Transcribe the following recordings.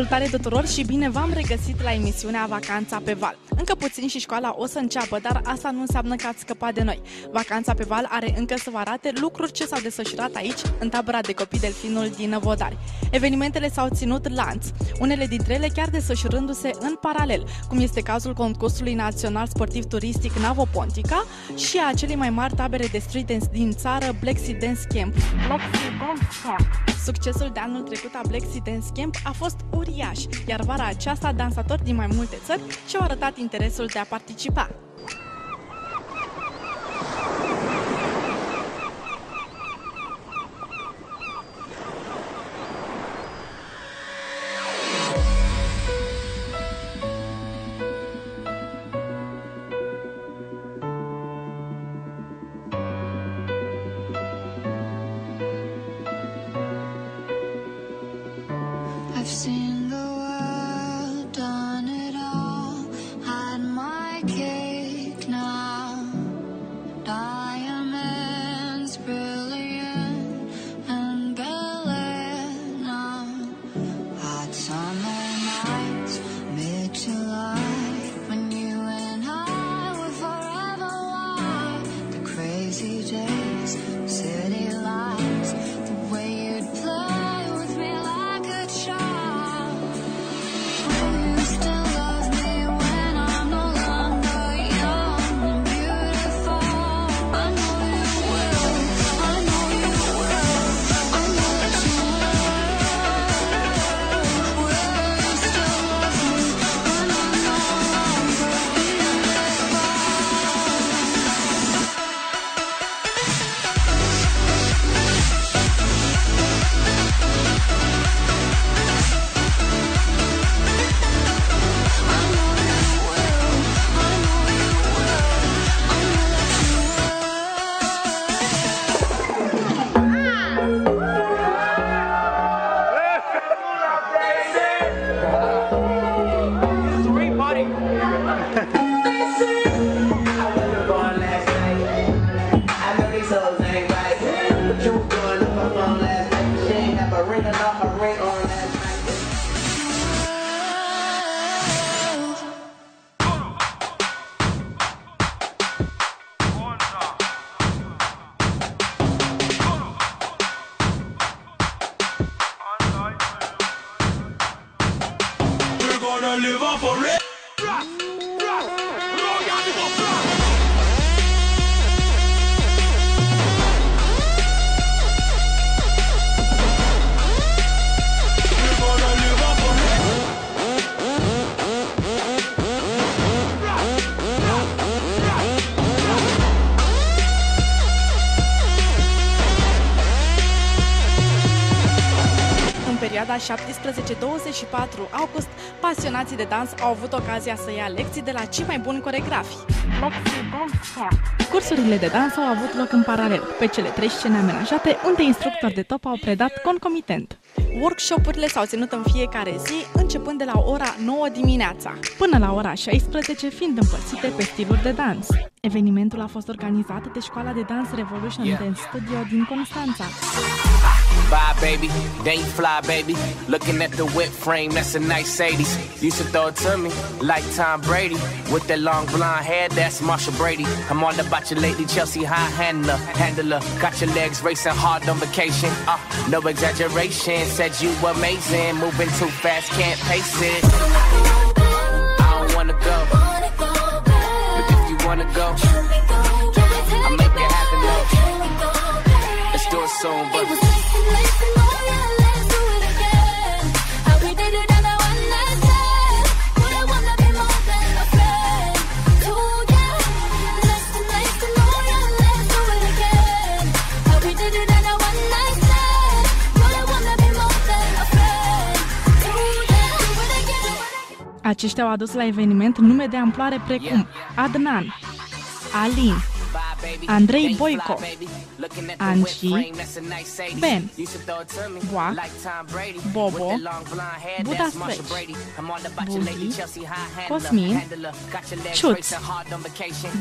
Salutare tuturor și bine v-am regăsit la emisiunea Vacanța pe Val. Încă puțin și școala o să înceapă, dar asta nu înseamnă că ați scăpat de noi. Vacanța pe Val are încă să vă arate lucruri ce s-au desfășurat aici, în tabăra de copii Delfinul din Năvodari. Evenimentele s-au ținut lanț, unele dintre ele chiar desfășurându-se în paralel, cum este cazul concursului național sportiv turistic Navo Pontica și a celei mai mari tabere de street dance din țară, Black Sea Dance Camp. Black Sea Dance Camp. Succesul de anul trecut a Black Sea Dance Camp a fost uriaș, iar vara aceasta dansatori din mai multe țări și-au arătat interesul de a participa. August, pasionații de dans au avut ocazia să ia lecții de la cei mai buni coregrafi. Cursurile de dans au avut loc în paralel, pe cele trei scene amenajate, unde instructori de top au predat concomitent. Workshopurile s-au ținut în fiecare zi, începând de la ora 9 dimineața, până la ora 16, fiind împărțite pe stiluri de dans. Evenimentul a fost organizat de Școala de Dans Revolution Yeah. Dance Studio din Constanța. Bye, baby. Then you fly, baby. Looking at the whip frame, that's a nice 80s. You should throw it to me like Tom Brady. With that long blonde hair, that's Marsha Brady. I'm all about you lately, Chelsea high handler, handler. Got your legs racing hard on vacation. Uh, no exaggeration. Said you amazing, moving too fast, can't pace it. I don't wanna go, but if you wanna go, I'll make it happen. Let's do it soon, but. Aceștia au adus la eveniment nume de amploare precum Adnan, Alin, Andrei Boico, Anci, Ben, Boac, Bobo, Buda Fresh, Buzi, Cosmin, Ciuț,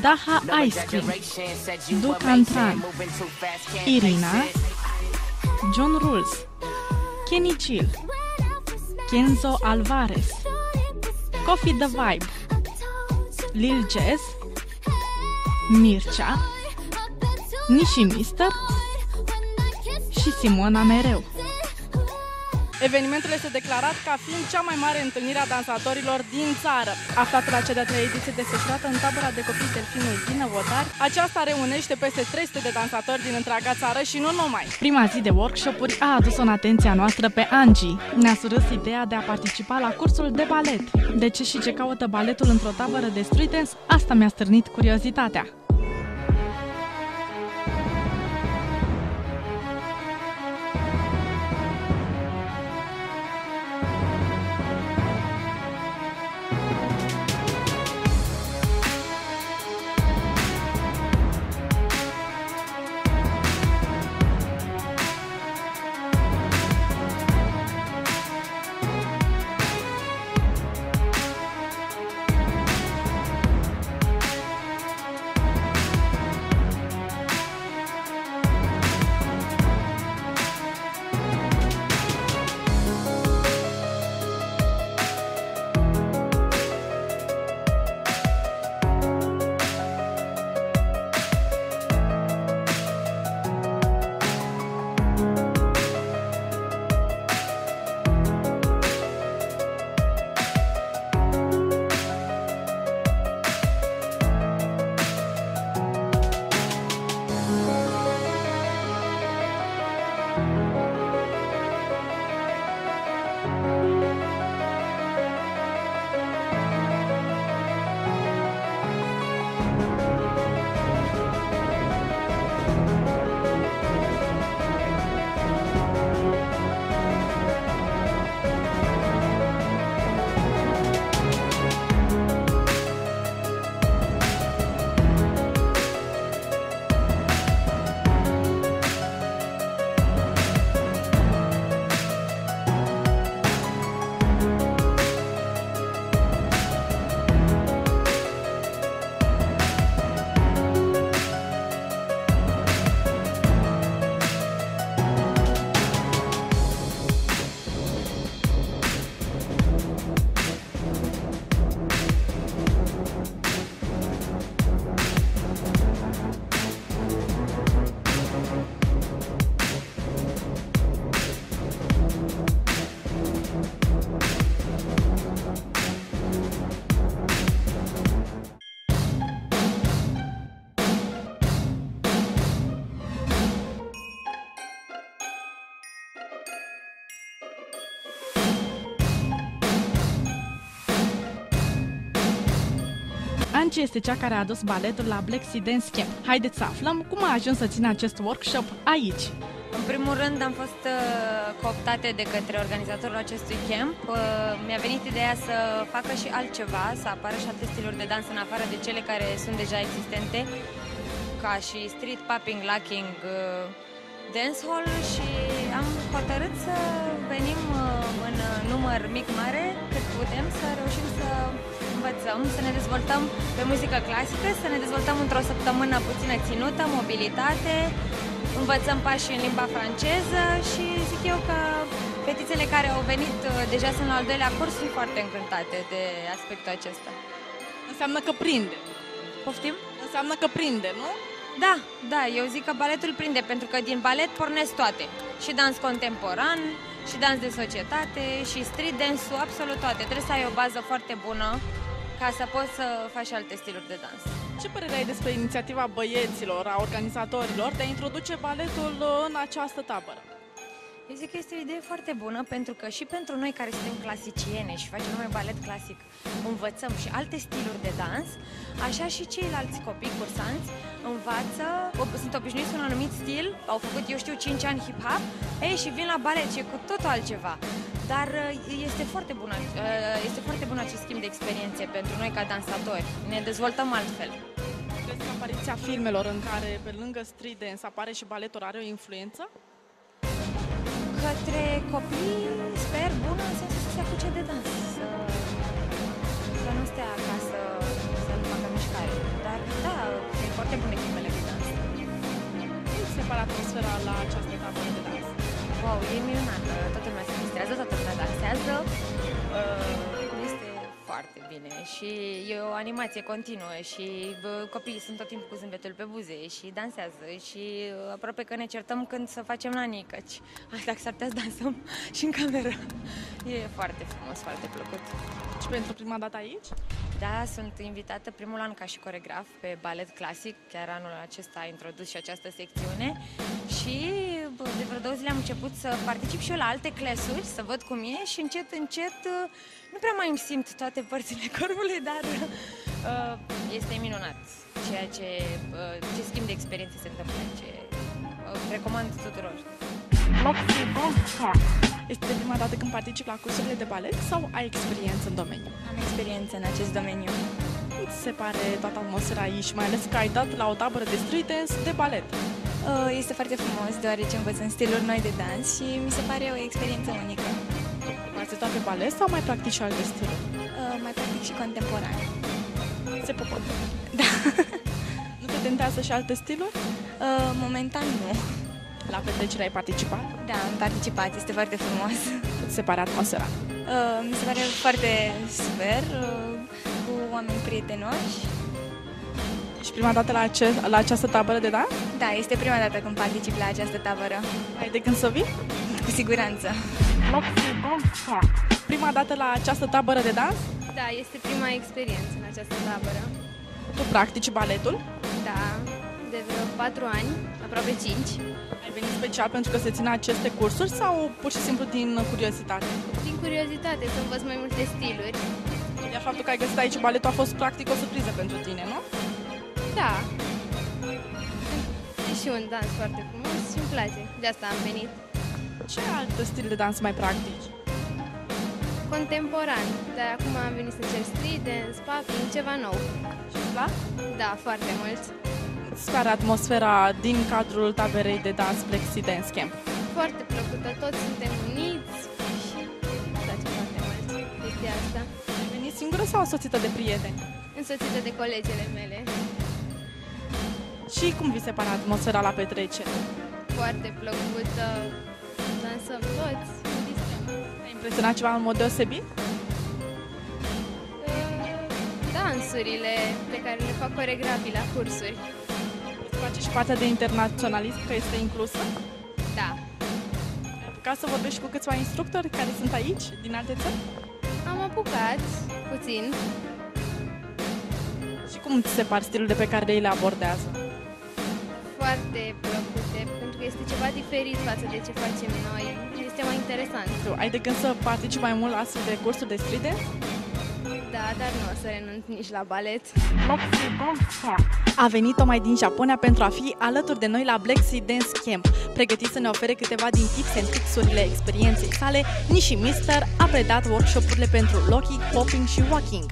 Daha Ice Cream, Ducan Tran, Irina, John Rules, Kenny Chill, Kenzo Alvarez, Coffee The Vibe, Lil Jazz, Mircea, Nishi Mister și Simona Mereu. Evenimentul este declarat ca fiind cea mai mare întâlnire a dansatorilor din țară. Aflat la cea de-a treia ediție desfășurată în tabăra de copii Delfinul din Năvodari, aceasta reunește peste 300 de dansatori din întreaga țară și nu numai. Prima zi de workshop-uri a adus-o în atenția noastră pe Angie. Ne-a surâs ideea de a participa la cursul de balet. De ce și ce caută baletul într-o tabără de street dance? Asta mi-a stârnit curiozitatea. Angie este cea care a adus baletul la Black Sea Dance Camp. Haideți să aflăm cum a ajuns să țină acest workshop aici. În primul rând am fost uh, cooptate de către organizatorul acestui camp. Uh, mi-a venit ideea să facă și altceva, să apară și alte stiluri de dans în afară de cele care sunt deja existente, ca și street popping, locking, uh, dancehall și am hotărât să venim uh, în uh, număr mic-mare cât putem să reușim să învățăm, să ne dezvoltăm pe muzică clasică, să ne dezvoltăm într-o săptămână puțină ținută, mobilitate, învățăm pași în limba franceză și zic eu că fetițele care au venit uh, deja sunt la al doilea curs sunt foarte încântate de aspectul acesta. Înseamnă că prinde. Poftim? Înseamnă că prinde, nu? Da, da, eu zic că baletul prinde, pentru că din balet pornesc toate. Și dans contemporan, și dans de societate, și street dance absolut toate. Trebuie să ai o bază foarte bună ca să poți să faci alte stiluri de dans. Ce părere ai despre inițiativa băieților, a organizatorilor de a introduce baletul în această tabără? Eu zic că este o idee foarte bună pentru că și pentru noi care suntem clasiciene și facem numai balet clasic, învățăm și alte stiluri de dans, așa și ceilalți copii cursanți învață, sunt obișnuiți cu un anumit stil, au făcut, eu știu, 5 ani hip-hop, ei, și vin la balet și e cu totul altceva. Dar uh, este foarte bun, uh, este foarte bun acest schimb de experiențe pentru noi ca dansatori. Ne dezvoltăm altfel. Crezi că apariția filmelor în care, pe lângă street dance, apare și baletul are o influență? Către copii, sper, bună, în sensul să se apuce de dans, să, să nu stea acasă, să nu facă mișcare. Dar, da, e foarte bune filmele de dans. Cum se pare atmosfera la această tabără de dans? Wow, e minunată, toată lumea se distrează, toată lumea dansează. Dansează, uh, este foarte bine și e o animație continuă și bă, copiii sunt tot timpul cu zâmbetul pe buze și dansează și uh, aproape că ne certăm când să facem nani, căci ai, dacă s-ar putea să dansăm și în cameră. E foarte frumos, foarte plăcut. Și pentru prima dată aici? Da, sunt invitată primul an ca și coregraf pe balet clasic, chiar anul acesta a introdus și această secțiune și bă, de vreo două zile am început să particip și eu la alte clasuri, să văd cum e și încet, încet nu prea mai îmi simt toate părțile corpului, dar uh, este minunat ceea ce, uh, ce schimb de experiențe se întâmplă, ce uh, recomand tuturor. Este prima dată când participi la cursurile de balet sau ai experiență în domeniu? Am experiență în acest domeniu. Cum ți se pare toată atmosfera aici, mai ales că ai dat la o tabără de street dance de balet? Uh, Este foarte frumos, deoarece învățăm stiluri noi de dans și mi se pare o experiență unică. Ați doar pe balet sau mai practici și alte stiluri? Uh, Mai practic și contemporan. Se pupă. Da. nu te tentează și alte stiluri? Uh, Momentan nu. La petrecere ai participat? Da, am participat, este foarte frumos. Cum ți se pare atmosfera? Uh, Mi se pare foarte super, uh, cu oameni prietenoși. Și prima dată la, ace- la această tabără de dans? Da, este prima dată când particip la această tabără. Ai de când să vii? Cu siguranță. Prima dată la această tabără de dans? Da, este prima experiență în această tabără. Tu practici baletul? Da, de vreo 4 ani, aproape 5. Ai venit special pentru că se țin aceste cursuri sau pur și simplu din curiozitate? Din curiozitate să învăț mai multe stiluri. Iar faptul că ai găsit aici baletul a fost practic o surpriză pentru tine, nu? Da. E și un dans foarte frumos și îmi place. De asta am venit. Ce alt stil de dans mai practici? Contemporan, dar acum am venit să cer street dance, popping, ceva nou. Și îți plac? Da, foarte mult. Îți pare atmosfera din cadrul taberei de dans Plexi Dance Camp? Foarte plăcută, toți suntem uniți singură sau asoțită de prieteni? Însoțită de colegele mele. Și cum vi se pare atmosfera la petrecere? Foarte plăcută. Dansăm toți, ne distrăm. Ai impresionat ceva în mod deosebit? dansurile pe care le fac coregrafii la cursuri. Îți face și partea de internaționalism, că este inclusă? Da. Ai apucat să vorbești și cu câțiva instructori care sunt aici, din alte țări? Am apucat puțin. Și cum ți se par stilurile pe care ei le abordează? Foarte plăcute, pentru că este ceva diferit față de ce facem noi. Este mai interesant. Tu ai de gând să participi mai mult la astfel de cursuri de street dance? Da, dar nu o să renunț nici la balet. A venit tocmai din Japonia pentru a fi alături de noi la Black Sea Dance Camp, pregătit să ne ofere câteva din tips and tricks-urile experienței sale. Nishi Mister a predat workshop-urile pentru locking, popping și walking.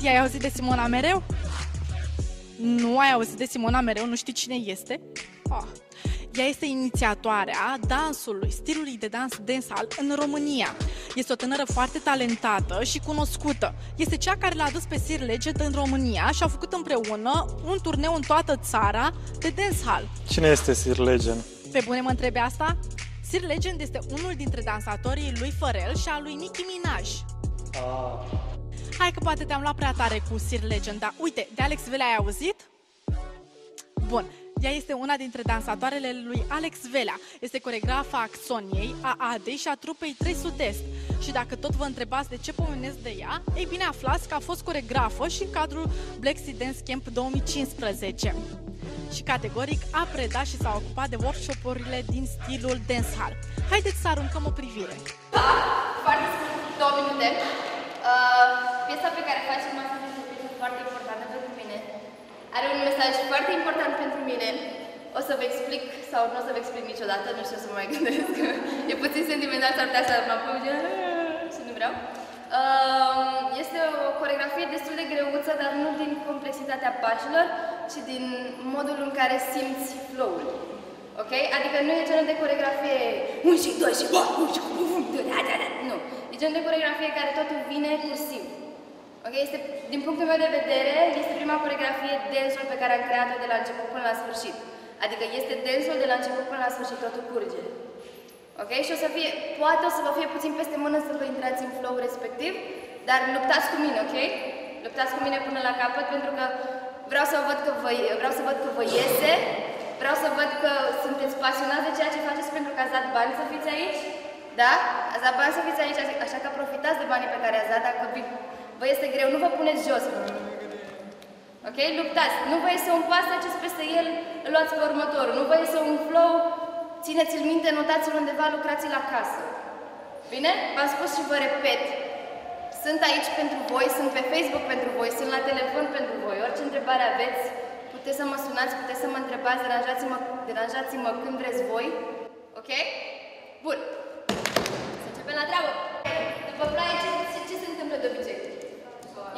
Adi, ai auzit de Simona mereu? Nu ai auzit de Simona mereu? Nu știi cine este? Oh. Ea este inițiatoarea dansului, stilului de dans dancehall în România. Este o tânără foarte talentată și cunoscută. Este cea care l-a adus pe Sir Legend în România și au făcut împreună un turneu în toată țara de dancehall. Cine este Sir Legend? Pe bune mă întrebi asta? Sir Legend este unul dintre dansatorii lui Pharrell și a lui Nicki Minaj. Hai că poate te-am luat prea tare cu Sir Legend, dar uite, de Alex Vela ai auzit? Bun, Ea este una dintre dansatoarele lui Alex Velea. Este coregrafa Axoniei, a ADEI și a trupei 3 Sud-Est. Și dacă tot vă întrebați de ce pomenesc de ea, ei bine aflați că a fost coregrafă și în cadrul Black Sea Dance Camp 2015 și categoric a predat și s-a ocupat de workshop-urile din stilul dancehall. Haideți să aruncăm o privire. Foarte scurt, două minute. Uh, piesa pe care facem astăzi este o piesă foarte importantă pentru mine. Are un mesaj foarte important pentru mine. O să vă explic sau nu o să vă explic niciodată, nu știu să mă mai gândesc. e puțin sentimental, s-ar putea să mă apuc și nu vreau. Uh, este o coregrafie destul de greuță, dar nu din complexitatea pașilor, ci din modul în care simți flow-ul. Ok? Adică nu e genul de coregrafie 1 și 2 și 1 și Nu. E genul de coregrafie care totul vine cursiv. Ok? Este, din punctul meu de vedere, este prima coregrafie dansul pe care am creat-o de la început până la sfârșit. Adică este dansul de la început până la sfârșit, totul curge. Ok? Și o să fie, poate o să vă fie puțin peste mână să vă intrați în flow respectiv, dar luptați cu mine, ok? Luptați cu mine până la capăt pentru că vreau să văd că vă, vreau să văd că vă iese, vreau să văd că sunteți pasionați de ceea ce faceți pentru că ați dat bani să fiți aici, da? Ați dat bani să fiți aici, așa că profitați de banii pe care ați dat, dacă vă este greu, nu vă puneți jos. Ok? Luptați. Nu vă iese un pas, treceți peste el, îl luați pe următorul. Nu vă iese un flow, țineți-l minte, notați-l undeva, lucrați-l acasă. Bine? V-am spus și vă repet. Sunt aici pentru voi, sunt pe Facebook pentru voi, sunt la telefon pentru voi. Orice întrebare aveți, puteți să mă sunați, puteți să mă întrebați, deranjați-mă, deranjați-mă când vreți voi. Ok? Bun. Să începem la treabă. După ploaie, ce, ce, ce se întâmplă de obicei?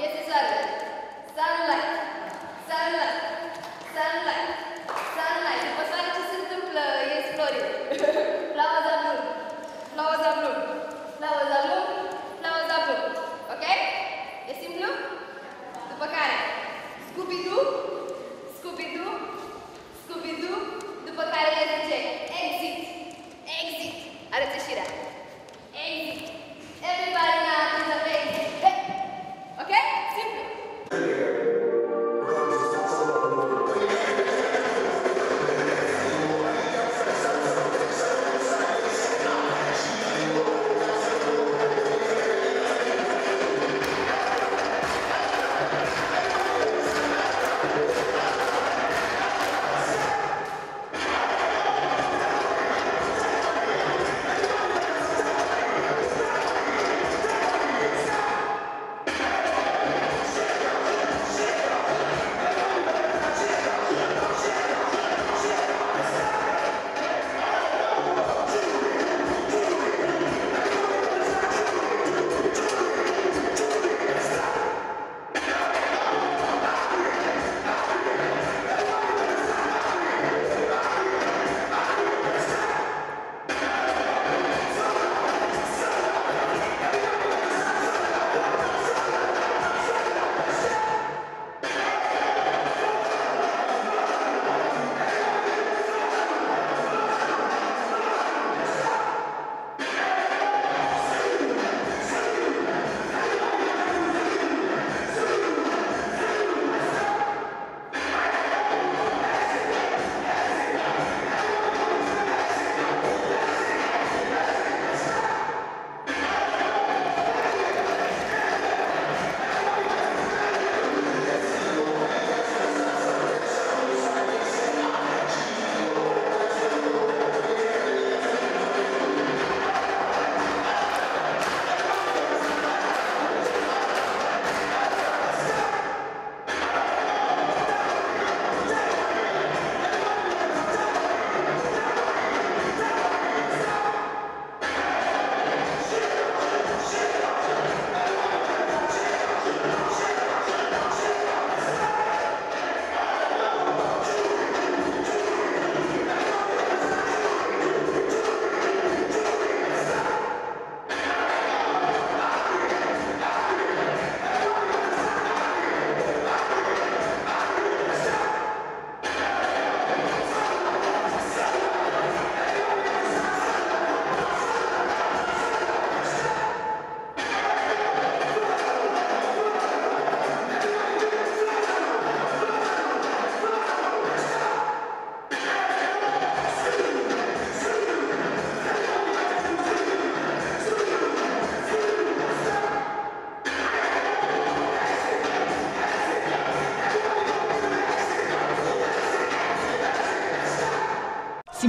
Este soarele. Sunlight. Sunlight.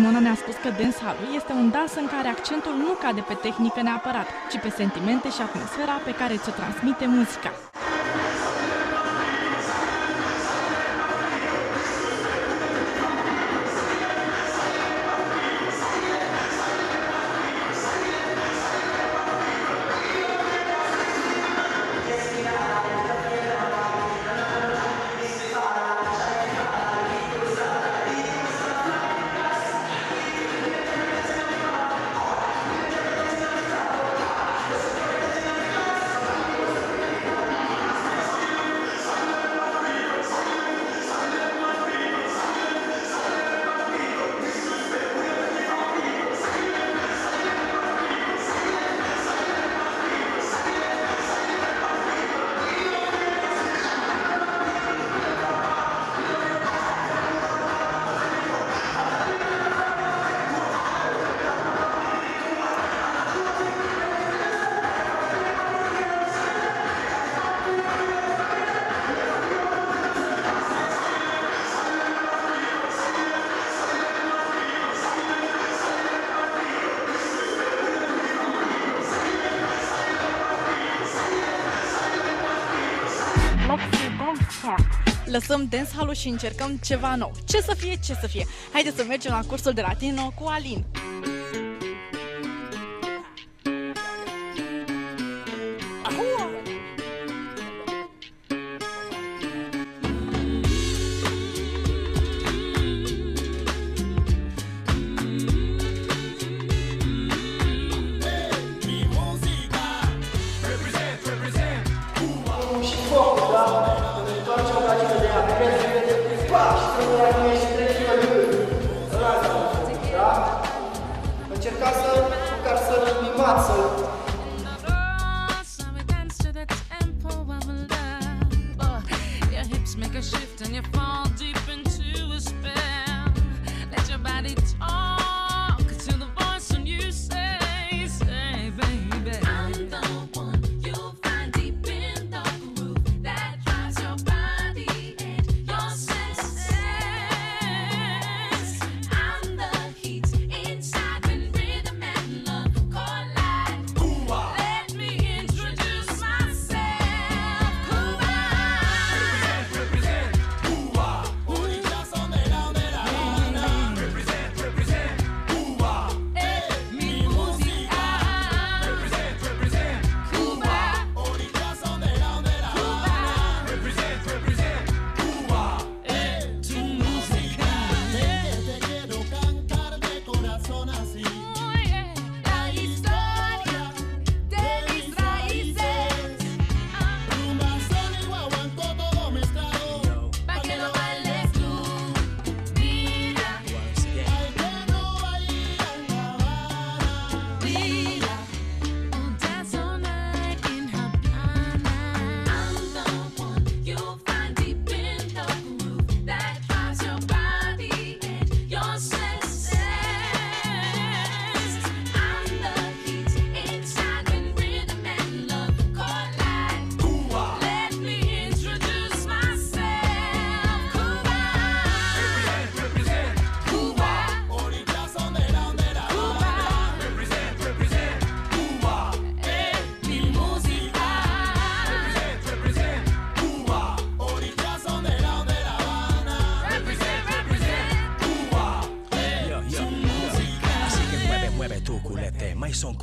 Simona ne-a spus că dansalul este un dans în care accentul nu cade pe tehnică neapărat, ci pe sentimente și atmosfera pe care ți-o transmite muzica. Lăsăm dance hall și încercăm ceva nou. Ce să fie, ce să fie. Haideți să mergem la cursul de latină cu Alin.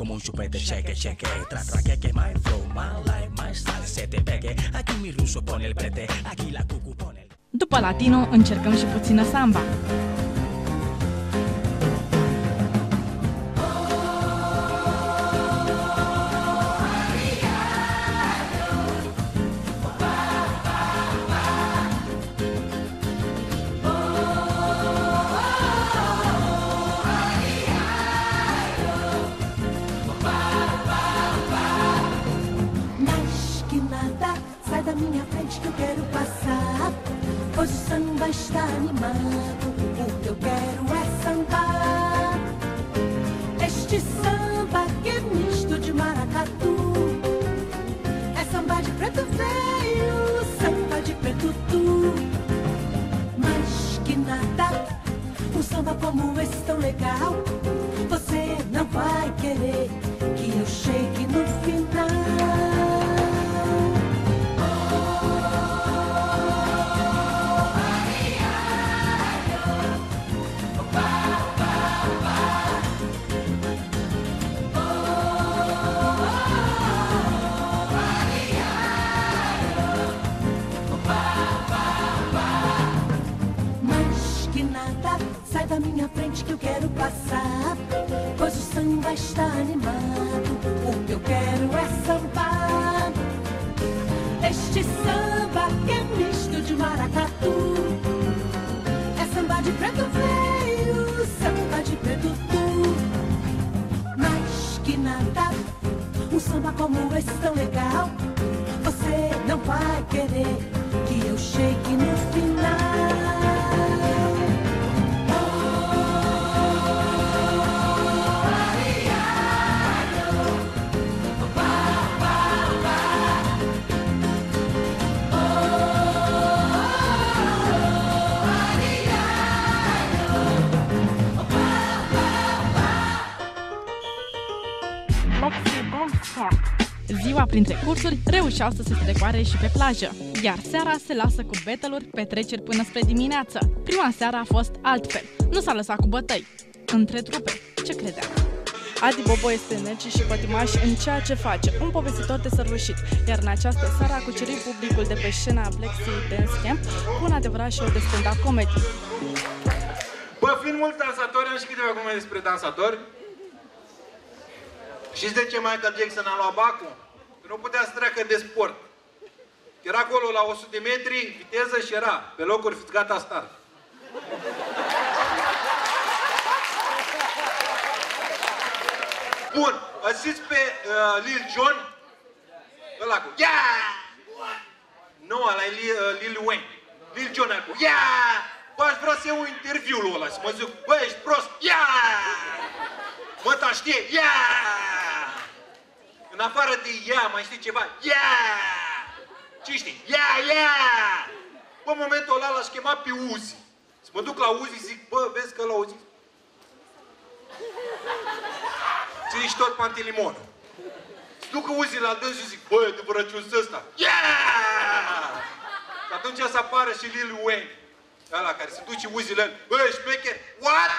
como un chupete cheque, cheque Tra, traque, que my flow, my life, my style Se te pegue, aquí mi ruso pone el prete Aquí la cucu pone el... După latino, încercăm și puțină samba. Printre cursuri reușeau să se strecoare și pe plajă, iar seara se lasă cu beteluri, petreceri până spre dimineață. Prima seară a fost altfel, nu s-a lăsat cu bătăi. Între trupe, ce credea? Adi Bobo este energic și pătimaș în ceea ce face, un povestitor de sărbășit, iar în această seară a cucerit publicul de pe scena Black Sea Dance Camp cu un adevărat show de stand-up comedy. Bă, fiind mulți dansatori, am și câteva glume despre dansatori. Știți de ce Michael Jackson a luat bacul? Că nu putea să treacă de sport. Era acolo la 100 de metri, viteză și era. Pe locuri fiți gata start. Bun, îl știți pe uh, Lil Jon? Ăla cu Yeah! Nu, ăla e Lil, uh, Lil Wayne. Lil Jon ăla cu Yeah! Bă, aș vrea să iau interviul ăla, să mă zic, bă, ești prost? Yeah! Mă, ta știe? Yeah! În afară de yeah, mai știi ceva? Yeah! Ce știi? Yeah, yeah! Bă, în momentul ăla l-aș chema pe Uzi. Să mă duc la Uzi, zic, bă, vezi că la Uzi... Ții tot pantilimonul. Se ducă Uzi la dâns și zic, bă, e adevărat ăsta. Yeah! Și atunci să apară și Lil Wayne. Ăla care se duce Uzi la el. Bă, șmecher, what?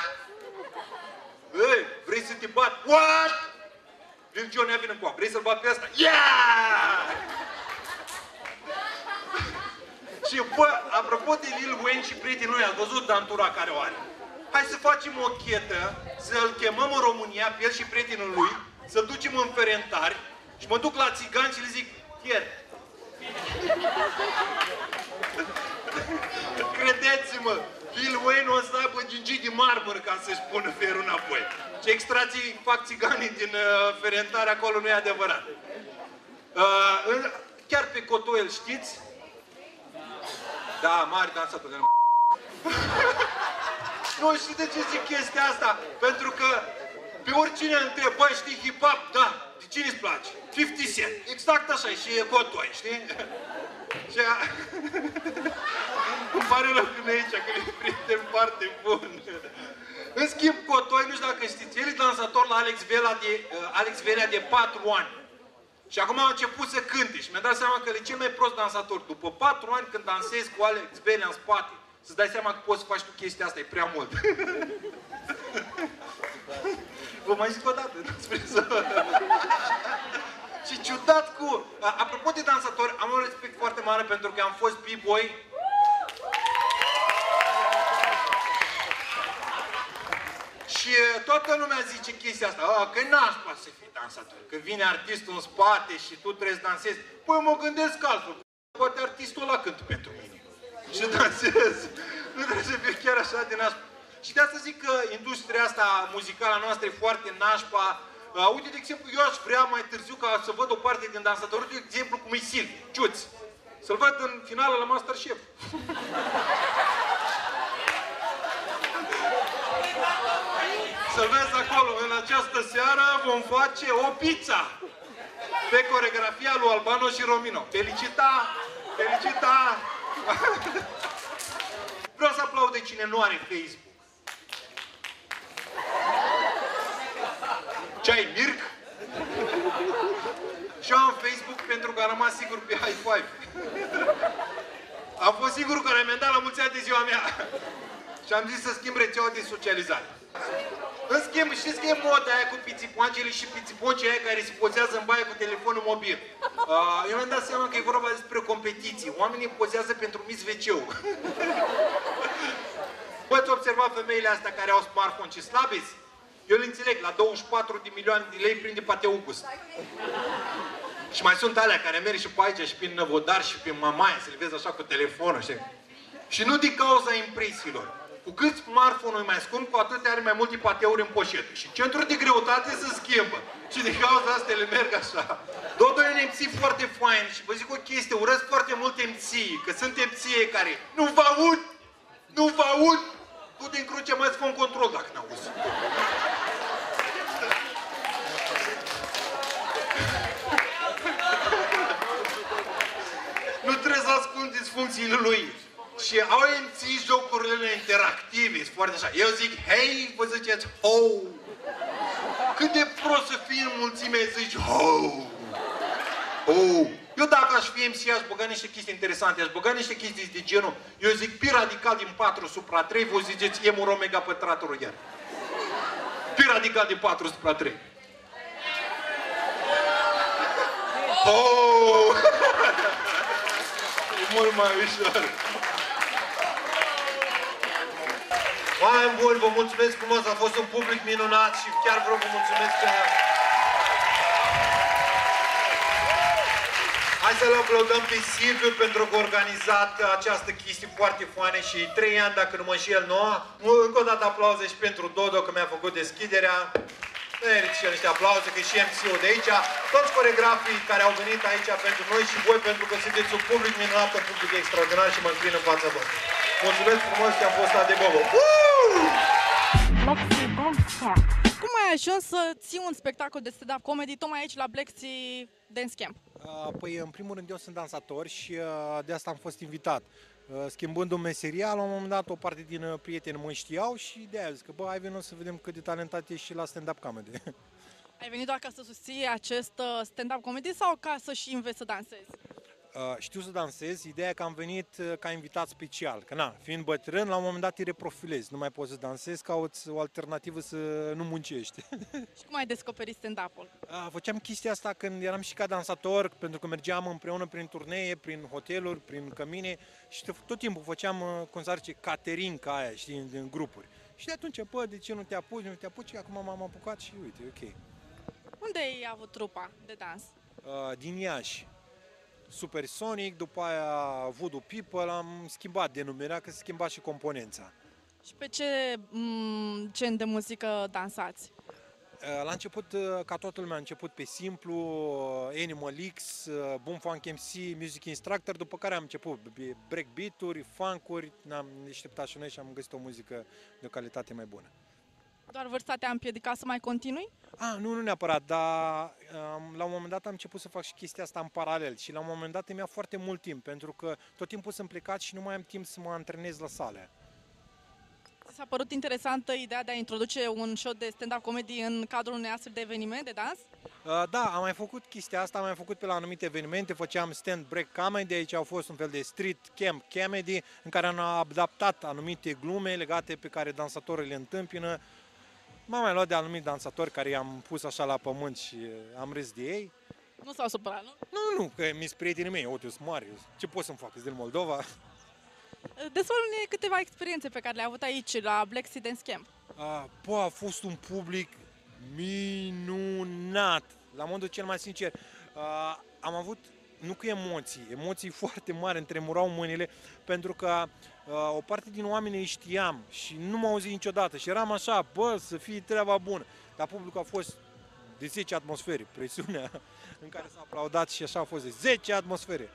Ei, vrei să te bat? What? Lil Jon, ia vină cu Vrei să-l bat pe asta? Yeah! și bă, apropo de Lil Wayne și prietenul lui, a văzut dantura care o are. Hai să facem o chetă, să-l chemăm în România, pe el și prietenul lui, să ducem în Ferentari și mă duc la țigani și le zic, chiar. Credeți-mă, Lil Wayne o să aibă gingii de marmură ca să-și pună ferul înapoi. Ce extracții fac țiganii din uh, Ferentari acolo nu e adevărat. Uh, în, chiar pe Cotoel, știți? Da, mari dansator. nu știu de ce zic chestia asta. Pentru că pe oricine întreb, băi, știi hip-hop? Da. De cine îți place? 50 Cent. Exact așa și e Cotoi, știi? și a... Îmi pare rău că nu e aici, că e prieten foarte bun. În schimb, Cotoi, nu știu dacă știți, el e dansator la Alex Vela de, uh, Alex Velea de 4 ani. Și acum a început să cânte și mi-a dat seama că e cel mai prost dansator. După 4 ani când dansezi cu Alex Velea în spate, să-ți dai seama că poți să faci tu chestia asta, e prea mult. Vă mai zic o dată, spre să... Și ciudat cu... A, apropo de dansatori, am un respect foarte mare pentru că am fost b-boy Și uh, toată lumea zice chestia asta, a, că n-aș poate să fii dansator, că vine artistul în spate și tu trebuie să dansezi. Păi mă gândesc altfel, poate artistul ăla cântă pentru mine. Și dansez. Nu trebuie să fiu chiar așa de nașpa. Și de asta zic că industria asta muzicală noastră e foarte nașpa. Uh, uite, de exemplu, eu aș vrea mai târziu ca să văd o parte din dansatori, de exemplu, cum e Silvi, Ciuți. Să-l văd în finală la Masterchef. Să vezi acolo, în această seară vom face o pizza pe coregrafia lui Albano și Romino. Felicita! Felicita! Vreau să aplaude cine nu are Facebook. Ce ai, Mirc? Și eu am Facebook pentru că am rămas sigur pe High Five. Am fost singurul care mi-a dat la mulți ani de ziua mea. Și am zis să schimb rețeaua de socializare. În schimb, știți că e moda aia cu pițipoancele și pițiponcii aia care se pozează în baie cu telefonul mobil. Uh, eu mi-am dat seama că e vorba despre competiții. Oamenii pozează pentru Miss wc Voi ați observat femeile astea care au smartphone și slabis? Eu le înțeleg, la 24 de milioane de lei prinde Pateucus. Și mai sunt alea care merg și pe aici și prin Năvodar și prin Mamaia, să le vezi așa cu telefonul. Și, și nu din cauza impresiilor. Cu cât smartphone-ul e mai scump, cu atât are mai multe pateuri în poșetă. Și centrul de greutate se schimbă. Și din cauza asta le merg așa. Dodo e un MC foarte fain și vă zic o chestie, urăsc foarte mult MC, că sunt MC care nu vă aud, nu vă aud, tu din cruce mai îți un control dacă n-auzi. Să ascund disfuncțiile lui. Și au MC jocurile interactive, sunt foarte așa. Eu zic, hei, vă ziceți, ho! Cât de prost să fii în mulțime, zici, ho! Oh. Eu dacă aș fi MC, aș băga niște chestii interesante, aș băga niște chestii de genul, eu zic pi radical din 4 supra 3, voi ziceți e mur omega pătrat rughean. Pi radical din 4 supra 3. Oh! e mult mai ușor. Oameni buni, vă mulțumesc frumos, a fost un public minunat și chiar vreau vă mulțumesc că... Hai să-l aplaudăm pe Silviu pentru că a organizat această chestie foarte faină și trei ani, dacă nu mă înșel, nu? Încă o dată aplauze și pentru Dodo că mi-a făcut deschiderea. Meriți și el niște aplauze, că și MC-ul de aici. Toți coregrafii care au venit aici pentru noi și voi pentru că sunteți un public minunat, un public extraordinar și mă înclin în fața voastră. Mulțumesc frumos și am fost la de Bobo. Cum ai ajuns să ții un spectacol de stand-up comedy tocmai aici la Black Sea Dance Camp? Uh, Păi, în primul rând, eu sunt dansator și uh, de asta am fost invitat. Uh, Schimbând-mi meseria, la un moment dat, o parte din uh, prieteni mă știau și de aia zic că, bă, hai vină să vedem cât de talentat ești și la stand-up comedy. Ai venit doar ca să susții acest uh, stand-up comedy sau ca să și înveți să dansezi? Uh, Știu să dansez, ideea e că am venit uh, ca invitat special, că na, fiind bătrân, la un moment dat te reprofilezi, nu mai poți să dansezi, cauți o alternativă să nu muncești. Și cum ai descoperit stand-up-ul? Uh, Făceam chestia asta când eram și ca dansator, pentru că mergeam împreună prin turnee, prin hoteluri, prin cămine și tot- tot timpul făceam, uh, cum s-ar zice, catering ca aia, știi, în, în grupuri. Și de atunci, bă, de ce nu te apuci, nu te apuci, acum m-am apucat și uite, e ok. Unde ai avut trupa de dans? Uh, din Iași. Supersonic, după aia Voodoo People, am schimbat denumirea, că se schimba și componența. Și pe ce m, gen de muzică dansați? Uh, La început, uh, ca toată lumea, a început pe simplu, uh, Animal X, uh, Boom Funk MC, Music Instructor, după care am început be- breakbeat-uri, funk-uri, ne-am deșteptat și noi și am găsit o muzică de o calitate mai bună. Doar vârsta te-a împiedicat să mai continui? Ah, nu, nu neapărat, dar um, la un moment dat am început să fac și chestia asta în paralel și la un moment dat îmi ia foarte mult timp, pentru că tot timpul sunt plecat și nu mai am timp să mă antrenez la sale. Ți s-a părut interesantă ideea de a introduce un show de stand-up comedy în cadrul unei astfel de eveniment de dans? Uh, Da, am mai făcut chestia asta, am mai făcut pe la anumite evenimente, făceam stand break comedy, aici au fost un fel de street camp comedy, în care am adaptat anumite glume legate pe care dansatorii le întâmpină. M-am mai luat de anumiti dansatori care i-am pus așa la pământ și uh, am râs de ei. Nu s-au supărat, nu? Nu, nu, că mi-s prietenii mei, uite, sunt mari, ce pot să-mi fac, sunt din Moldova. Dezvoltă-ne câteva experiențe pe care le-ai avut aici, la Black Sea Dance Camp. A, bă, a fost un public minunat, la modul cel mai sincer. A, am avut, nu cu emoții, emoții foarte mari, îmi tremurau mâinile, pentru că a, o parte din oameni îi știam și nu m-au auzit niciodată și eram așa, bă, să fie treaba bună. Dar publicul a fost de 10 atmosfere, presiunea în care s-a aplaudat și așa a fost de 10 atmosfere.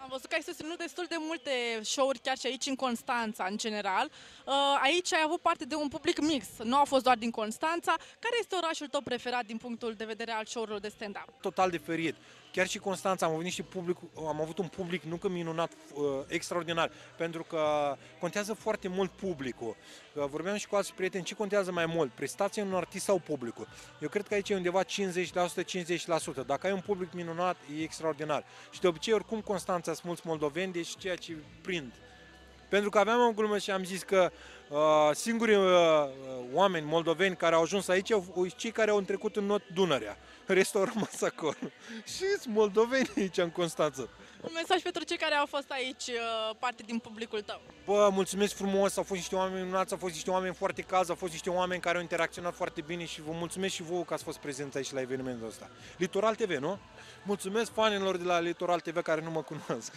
Am văzut că ai susținut destul de multe show-uri chiar și aici în Constanța, în general. Uh, Aici ai avut parte de un public mix, nu a fost doar din Constanța. Care este orașul tău preferat din punctul de vedere al show-urilor de stand-up? total diferit. Chiar și Constanța am avut niște public, am avut un public nu că minunat, uh, extraordinar, pentru că contează foarte mult publicul. Că vorbeam și cu alți prieteni, ce contează mai mult, prestația unui artist sau publicul? Eu cred că aici e undeva 50%, 50%. Dacă ai un public minunat, e extraordinar. Și de obicei, oricum, Constanța sunt mulți moldoveni, deci ceea ce prind. Pentru că aveam o glumă și am zis că Uh, singurii uh, uh, oameni moldoveni care au ajuns aici au au- cei care au trecut în not Dunărea. Restul au rămas acolo. Și sunt moldoveni aici în Constanța. Un mesaj pentru cei care au fost aici, uh, parte din publicul tău. Bă, mulțumesc frumos, au fost niște oameni minunați, au fost niște oameni foarte calzi, au fost niște oameni care au interacționat foarte bine și vă mulțumesc și vouă că ați fost prezenți aici la evenimentul ăsta. Litoral TV, nu? Mulțumesc fanilor de la Litoral TV care nu mă cunosc.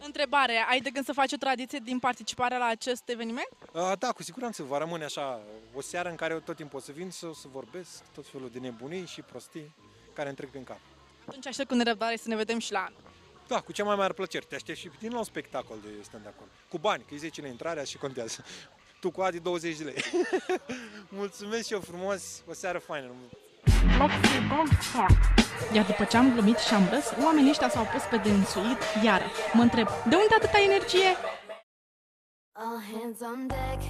Întrebare, ai de gând să faci o tradiție din participarea la acest eveniment? Uh, da, cu siguranță va rămâne așa o seară în care eu tot timpul o să vin să, să vorbesc tot felul de nebunii și prostii care îmi trec prin cap. Atunci aștept cu nerăbdare să ne vedem și la anul. Da, cu cea mai mare plăcere. Te aștept și pe tine la un spectacol de stand acolo. Cu bani, că e 10 lei intrarea și contează. Tu cu Adi 20 de lei. Mulțumesc și eu frumos, o seară faină. Iar după ce am glumit și am râs, oamenii ăștia s-au pus pe dânsuit iară. Mă întreb, de unde atâta energie? All hands on deck.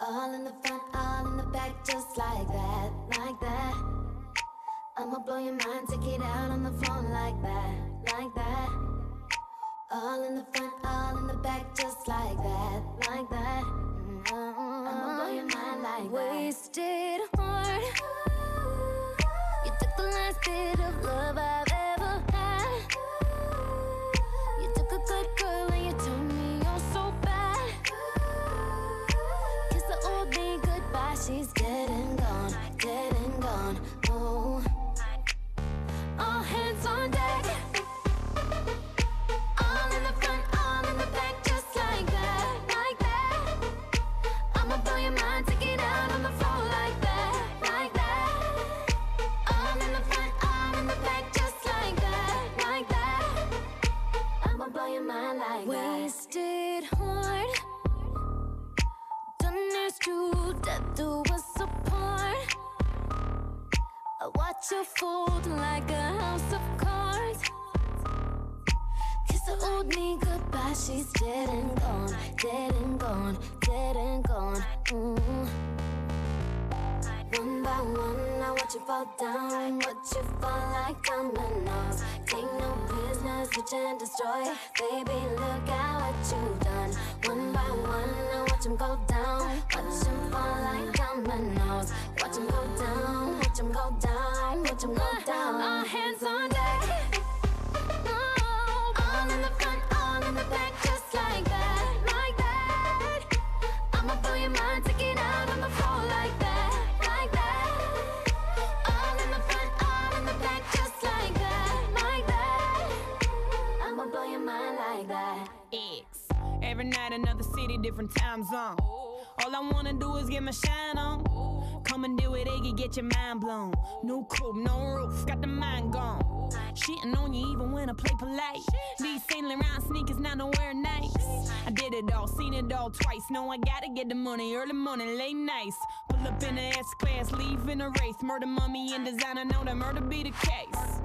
All in the front, all in the back, just like that, like that. I'ma blow your mind, take it out on the floor like that, like that. All in the front, all in the back, just like that, like that. I'ma blow your mind like. Wasted heart. You took the last bit of love I've another city, different time zone. All I wanna do is get my shine on. Come and do it, Iggy, get your mind blown. No coupe, no roof, got the mind gone. Shitting on you even when I play polite. These Saint Laurent sneakers not nowhere nice. I did it all, seen it all twice. No, I gotta get the money, early morning, late nights. Pull up in the S class, leave in a race. Murder, mummy, and designer, know that murder be the case.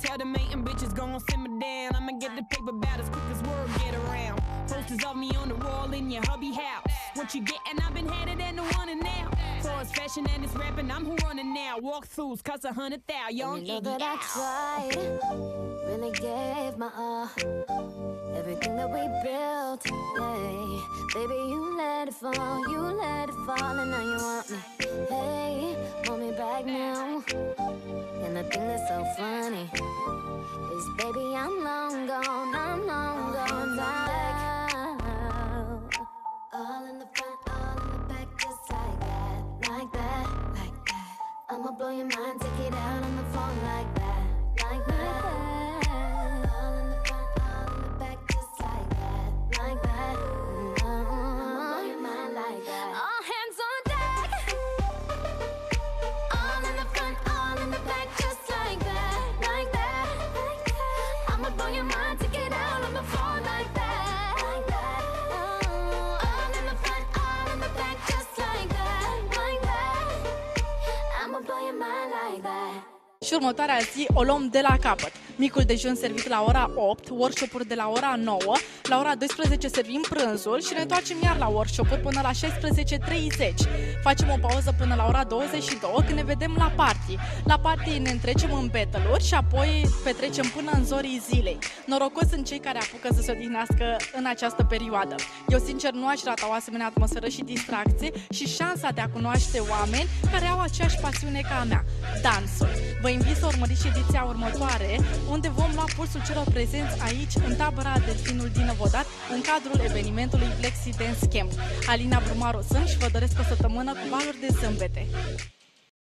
Tell the mating bitches gon' simmer down. I'ma get the paper about as quick as word get around. Posters of me on the wall in your hubby house. What you gettin'? I've been headed and the one and now. For it's fashion and it's rapping, I'm who running now. Walkthroughs cost a hundred thou, young You know that I tried, really gave my all. Everything that we built, hey, baby, you let it fall, you let it fall, and now you want me. Hey, want me back now? And the thing that's so funny is, baby, I'm long gone, I'm long gone now. All in the front, all in the back, just like that, like that, următoarea zi o luăm de la capăt. Micul dejun servit la ora 8, workshop-uri de la ora 9, la ora 12 servim prânzul și ne întoarcem iar la workshop-uri până la 16.30. Facem o pauză până la ora 22 când ne vedem la party. La party ne întrecem în battle și apoi petrecem până în zorii zilei. Norocos sunt cei care apucă să se odihnească în această perioadă. Eu sincer nu aș rata o asemenea atmosferă și distracție și șansa de a cunoaște oameni care au aceeași pasiune ca a mea, dansul. Vă invit să urmăriți ediția următoare, unde vom lua pulsul celor prezenți aici, în tabăra Delfinul din Năvodar, în cadrul evenimentului Flexi Dance Camp. Alina Brumaru sunt și vă doresc o săptămână cu valuri de zâmbete.